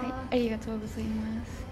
はい、ありがとうございます。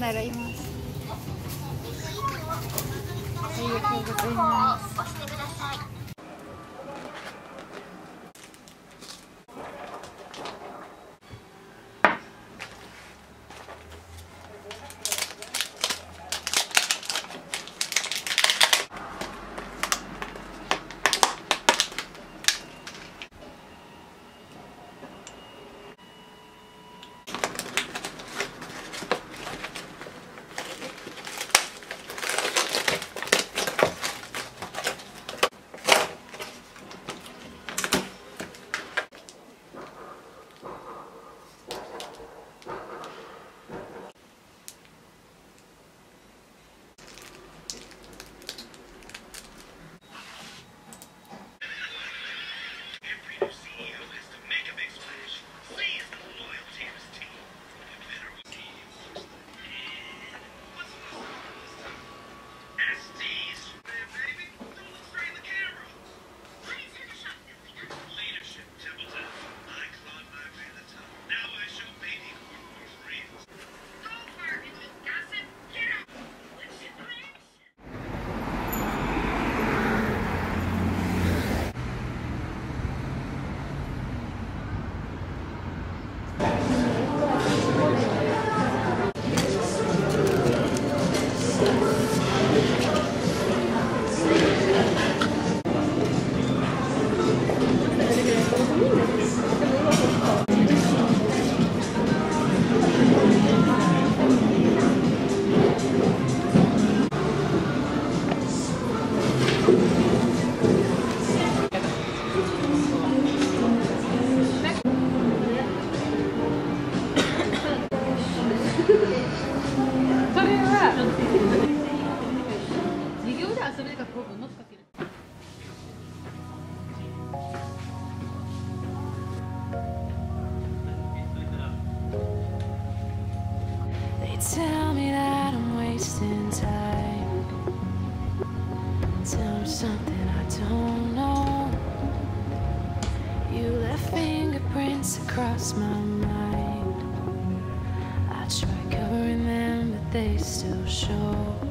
元気になります。ありがとうございます。tell something I don't know. You left fingerprints across my mind. I tried covering them, but they still show.